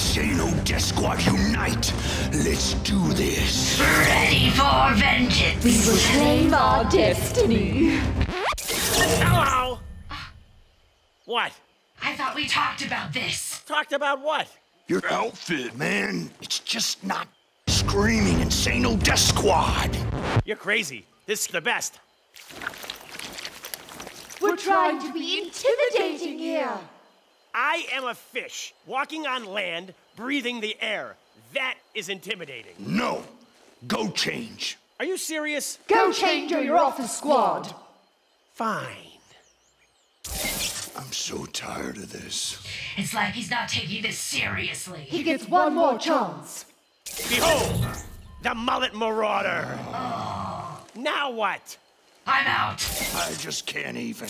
Insano Death Squad unite! Let's do this! Ready for vengeance! We will claim our destiny. Hello! What? I thought we talked about this. Talked about what? Your outfit, man. It's just not screaming Insano Death Squad! You're crazy. This is the best. We're trying to be intimidating here. I am a fish, walking on land, breathing the air. That is intimidating. No! Go change! Are you serious? Go change or you're off the squad. Fine. I'm so tired of this. It's like he's not taking this seriously. He gets one more chance. Behold, the mullet marauder. Now what? I'm out. I just can't even.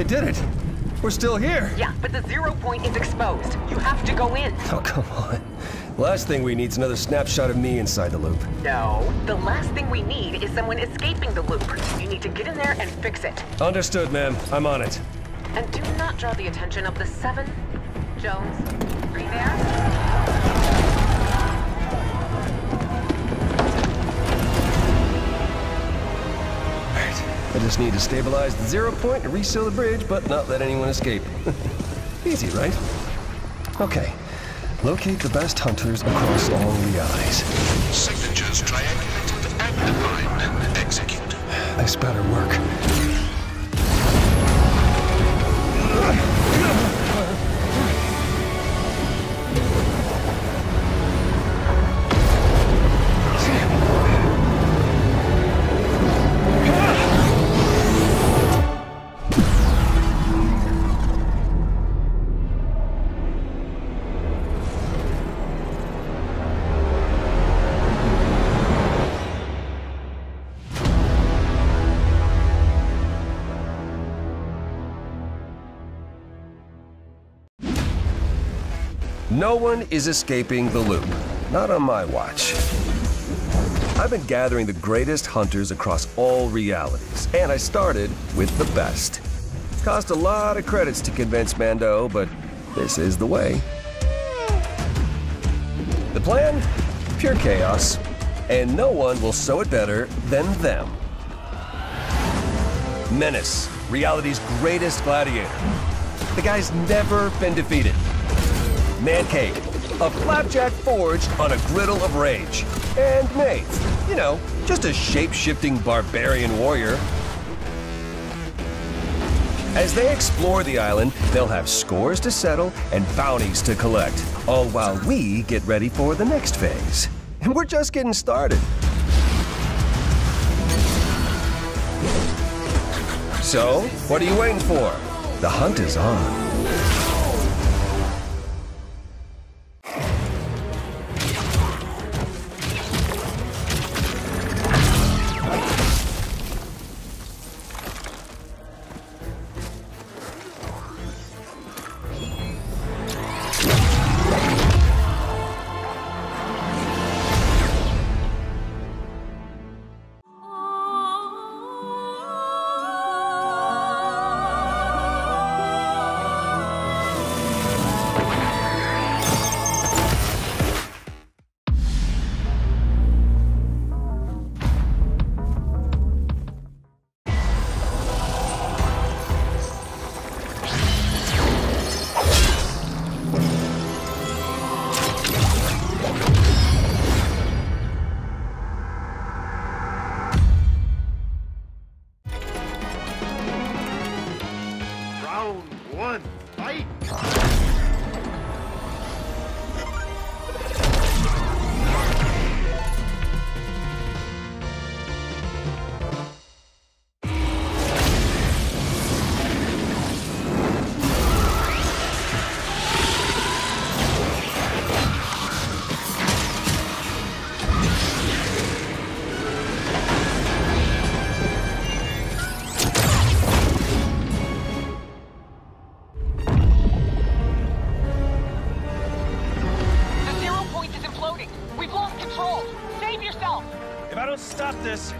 They did it. We're still here. Yeah, but the zero point is exposed. You have to go in. Oh, come on. Last thing we need is another snapshot of me inside the loop. No. The last thing we need is someone escaping the loop. You need to get in there and fix it. Understood, ma'am. I'm on it. And do not draw the attention of the seven. Jones, are you there? Need to stabilize the zero point and reseal the bridge, but not let anyone escape. Easy, right? Okay. Locate the best hunters across all the eyes. Signatures triangulated and defined. Execute. This better work. No one is escaping the loop. Not on my watch. I've been gathering the greatest hunters across all realities, and I started with the best. Cost a lot of credits to convince Mando, but this is the way. The plan? Pure chaos, and no one will sow it better than them. Menace, reality's greatest gladiator. The guy's never been defeated. Mancake, a flapjack forged on a griddle of rage. And Mave, you know, just a shape-shifting barbarian warrior. As they explore the island, they'll have scores to settle and bounties to collect, all while we get ready for the next phase. And we're just getting started. So, what are you waiting for? The hunt is on.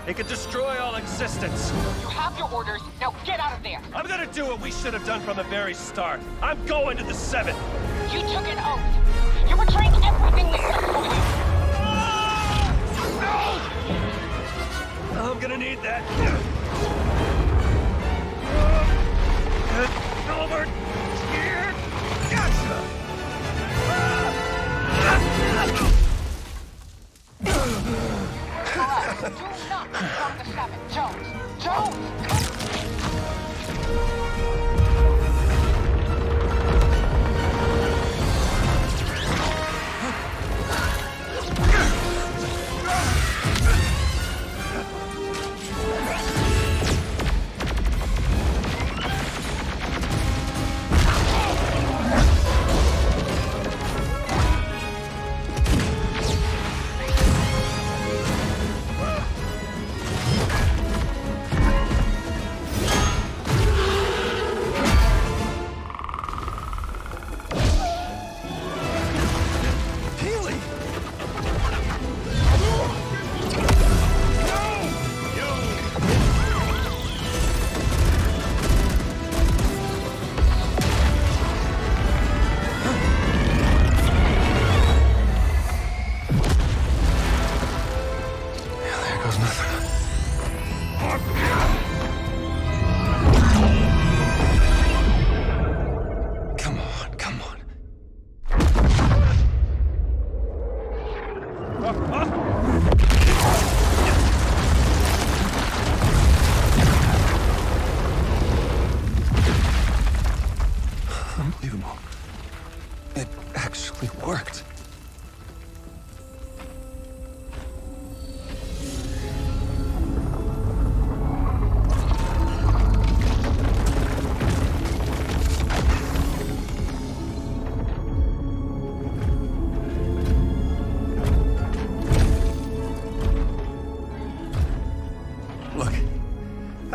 It could destroy all existence. You have your orders. Now get out of there. I'm gonna do what we should have done from the very start. I'm going to the seven. You took an oath. You're betraying everything we took from you. I'm gonna need that. Over here. Gotcha. Alright, do not become the. Jones. Jones! unbelievable.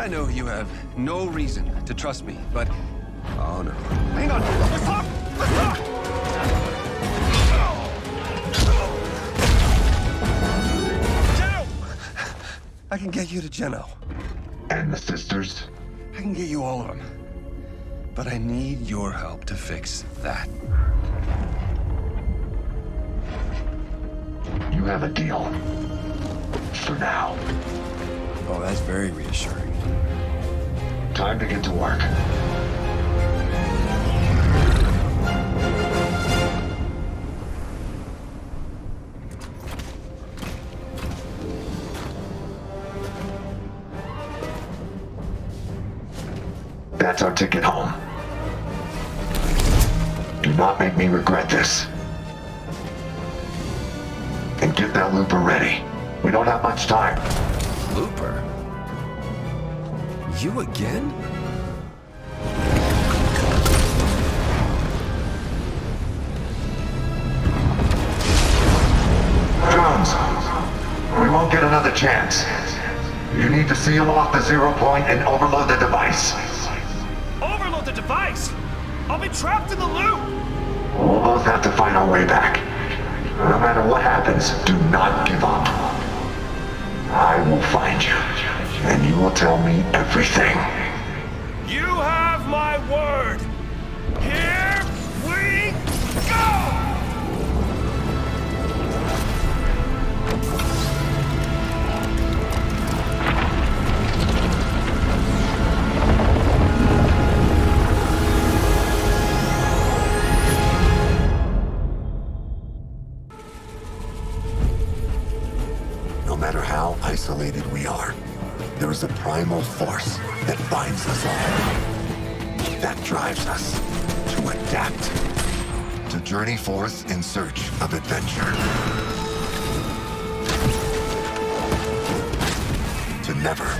I know you have no reason to trust me, but... Oh, no. Hang on! Let's talk! Let's talk! Geno! I can get you to Geno. And the sisters? I can get you all of them. But I need your help to fix that. You have a deal. For now. Oh, that's very reassuring. Time to get to work. That's our ticket home. Do not make me regret this. And get that looper ready. We don't have much time. Looper? You again? Jones, we won't get another chance. You need to seal off the zero point and overload the device. Overload the device! I'll be trapped in the loop! We'll both have to find our way back. No matter what happens, do not give up. I will find you, and you will tell me everything. Forth in search of adventure. To never,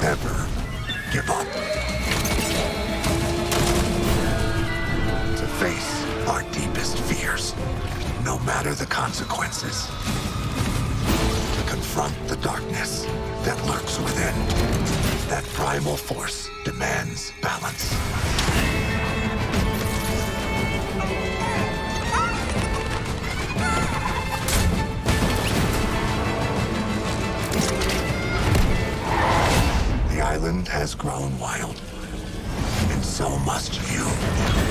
ever give up. To face our deepest fears, no matter the consequences to confront the darkness that lurks within. That primal force demands balance. Island has grown wild, and so must you.